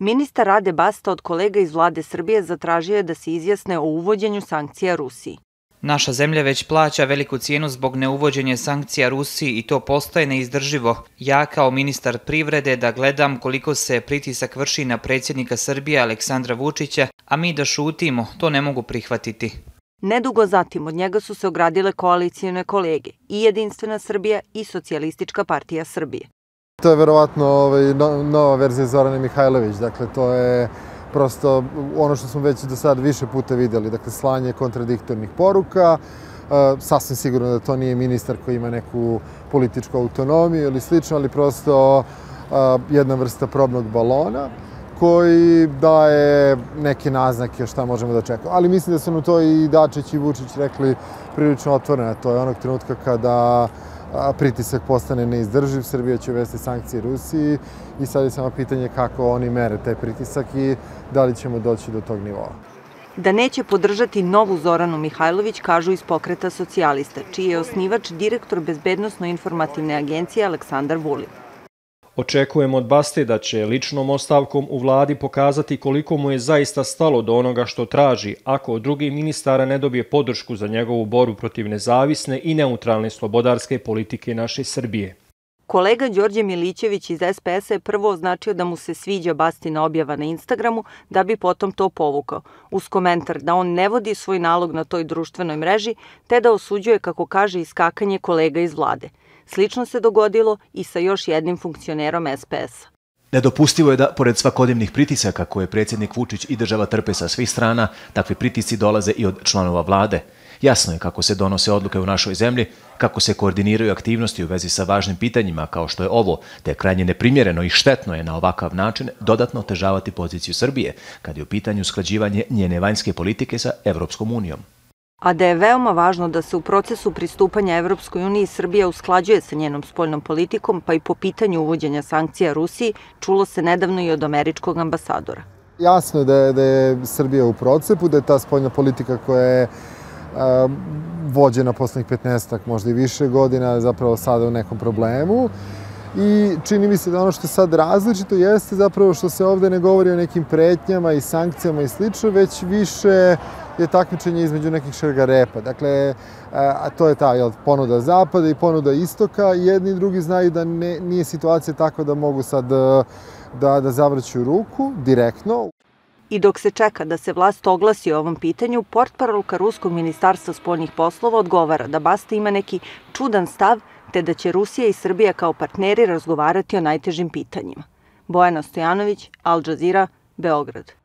Ministar Rade Basta od kolega iz vlade Srbije zatražio je da se izjasne o uvođenju sankcija Rusiji. Naša zemlja već plaća veliku cijenu zbog neuvođenja sankcija Rusiji i to postaje neizdrživo. Ja kao ministar privrede da gledam koliko se pritisak vrši na predsjednika Srbije Aleksandra Vučića, a mi da šutimo, to ne mogu prihvatiti. Nedugo zatim od njega su se ogradile koalicijone kolege i Jedinstvena Srbija i Socijalistička partija Srbije. To je verovatno ovaj, no, nova verzija Zorane Mihajlović, dakle to je prosto ono što smo već do sada više puta videli, dakle slanje kontradiktornih poruka, Uh, sasvim sigurno da to nije ministar koji ima neku političku autonomiju ili slično, ali prosto uh, jedna vrsta probnog balona koji daje neke naznake šta možemo da čekamo. Ali mislim da su nam to i Dačić i Vučić rekli prilično otvoreno. To je onog trenutka kada pritisak postane neizdrživ, Srbija će uvesti sankcije Rusiji i sad je samo pitanje kako oni mere taj pritisak i da li ćemo doći do tog nivoa. Da neće podržati novu Zoranu Mihajlović, kažu iz pokreta socijalista, čiji je osnivač direktor Bezbednostno-informativne agencije Aleksandar Vulin. Očekujemo od Baste da će ličnom ostavkom u vladi pokazati koliko mu je zaista stalo do onoga što traži ako od drugih ministara ne dobije podršku za njegovu boru protiv nezavisne i neutralne slobodarske politike naše Srbije. Kolega Đorđe Milićević iz SPS-a je prvo označio da mu se sviđa Bastina objava na Instagramu, da bi potom to povukao, uz komentar da on ne vodi svoj nalog na toj društvenoj mreži, te da osuđuje, kako kaže, iskakanje kolega iz vlade – Slično se dogodilo i sa još jednim funkcionerom SPS-a. Nedopustivo je da, pored svakodnevnih pritisaka koje predsjednik Vučić i država trpe sa svih strana, takvi pritisci dolaze i od članova vlade. Jasno je kako se donose odluke u našoj zemlji, kako se koordiniraju aktivnosti u vezi sa važnim pitanjima kao što je ovo, te krajnje neprimjereno i štetno je na ovakav način dodatno otežavati poziciju Srbije, kad je u pitanju sklađivanje njene vanjske politike sa Evropskom unijom a da je veoma važno da se u procesu pristupanja Evropskoj uniji Srbija usklađuje sa njenom spoljnom politikom, pa i po pitanju uvođenja sankcija Rusiji, čulo se nedavno i od američkog ambasadora. Jasno je da je, da je Srbija u procepu, da je ta spoljna politika koja je a, vođena poslednjih 15 možda i više godina, zapravo sada u nekom problemu. I čini mi se da ono što je sad različito jeste zapravo što se ovde ne govori o nekim pretnjama i sankcijama i slično, već više je takmičenje između nekih šargarepa. Dakle, a to je ta jel, ponuda zapada i ponuda istoka. Jedni i drugi znaju da ne, nije situacija takva da mogu sad da, da zavrću ruku direktno. I dok se čeka da se vlast oglasi o ovom pitanju, portparolka Ruskog ministarstva spoljnih poslova odgovara da Basta ima neki čudan stav, te da će Rusija i Srbija kao partneri razgovarati o najtežim pitanjima. Bojana Stojanović, Al Jazeera, Beograd.